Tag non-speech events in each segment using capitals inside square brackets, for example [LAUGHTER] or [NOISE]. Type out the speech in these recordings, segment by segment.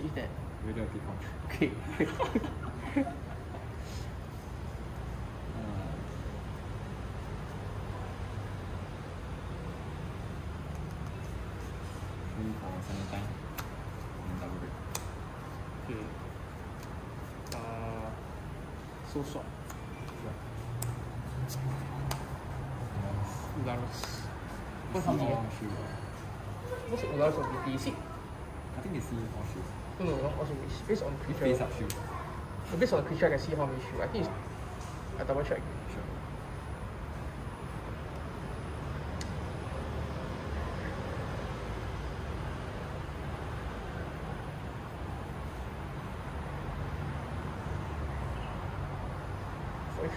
shit is that? radioactive form. Okay. Uh, three for second. And double break. okay. Uh, so short. Ularus. What's the. What's the? Is it? I think they see all shields. No, no, no. Also, it's based on It's creature. up shield. So based on the creature, I can see how many shield. I think it's. I double check. Sure.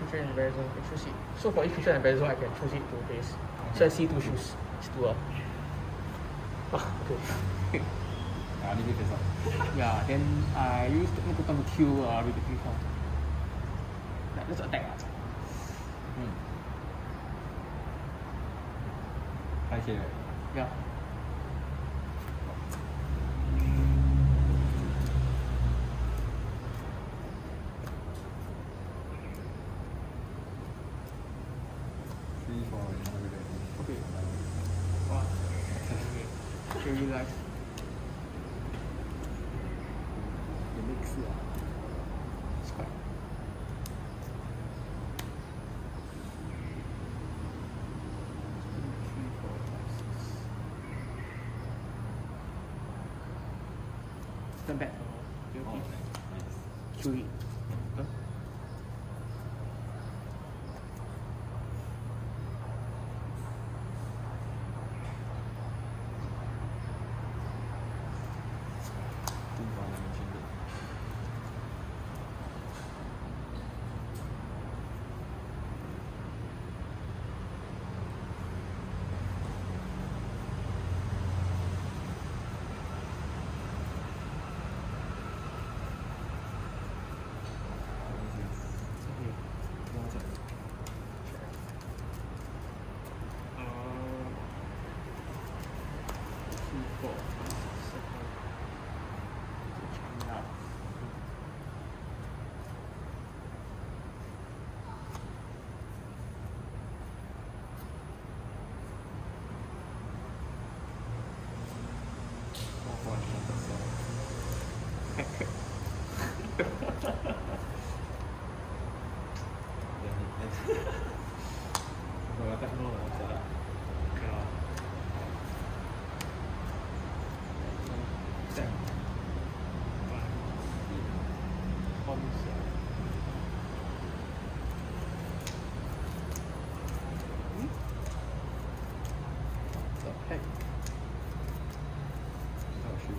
Creature in zone, I choose it. So for each creature in zone, I can choose it to base. So I see two shoes. It's two. Uh. Ah, okay. [LAUGHS] Ah, leave it face up. yeah, then I use the put on the Q uh, with the Q form. Yeah, that's attack. Uh. Hmm. 5k right? Yeah. Three for another radioactive. Okay. Wow. Okay. Very nice. The next uh, It's quite. Three, four, five, six. Turn back. Okay, Oh, okay. nice. nice. Q it. Huh? Two for dimension break. Okay. One side. Uh, three, four, five, six, seven. Okay, check it out. Four for enchanted sword. Damn it, then. Got attack no lah, set up. Yeah. Set. Almost, yeah. Hmm? The heck? Oh shoot.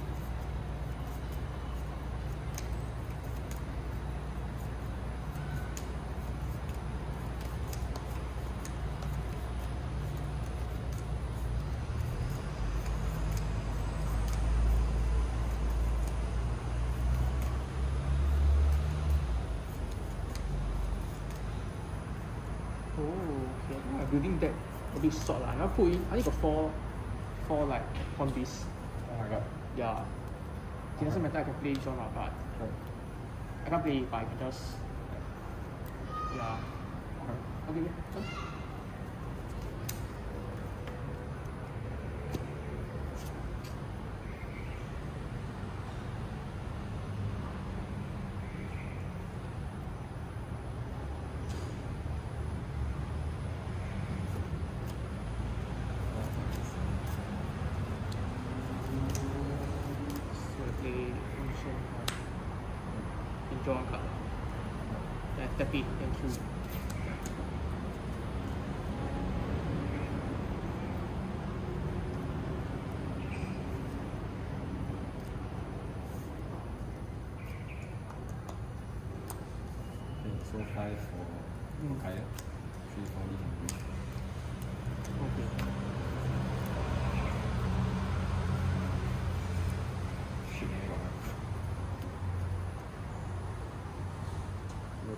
Oh, okay. I think my building deck a bit short lah. I put in. I only got four, four like one piece. Oh my god. Yeah. It doesn't matter. I can play lah, but Right. I can't play it. But I can just. Yeah. Okay. Okay. okay. Come. So I play function card. Then draw one card. Then I tap it, then kill. Okay, so five for Mm. Kaya. Three for Lee Heng Wei. Okay.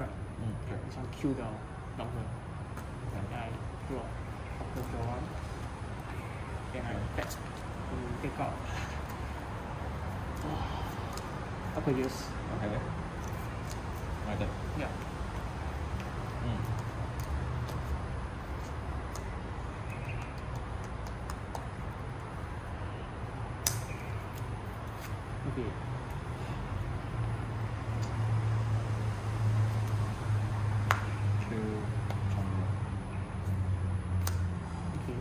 Right. Mm, Yeah, okay. this one kill the longer. Okay. Then I draw. After draw one. Then I tap to take out. [SIGHS] Upper use. Okay. My. Yeah. Mm. Okay. Two combo. Okay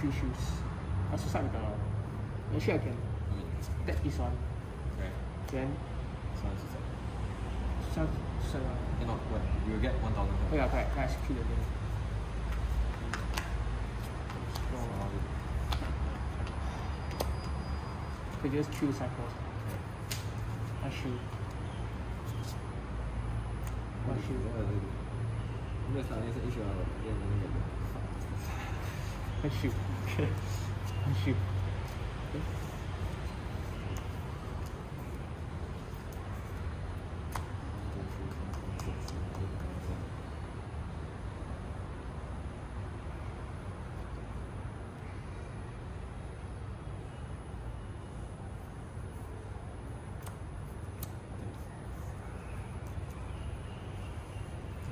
Three shoes. I should start with the. Actually, I can I mean, tap this one. okay. Then So this is it. start. start You know what? You will get one thousand. Oh yeah, correct. Then I execute again. So, okay, just three cycles. One shoe. One shoe. 那啥，那是一学校的，练的那 个。One shoe. One shoe.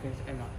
Okay. Up.